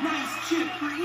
Nice chip for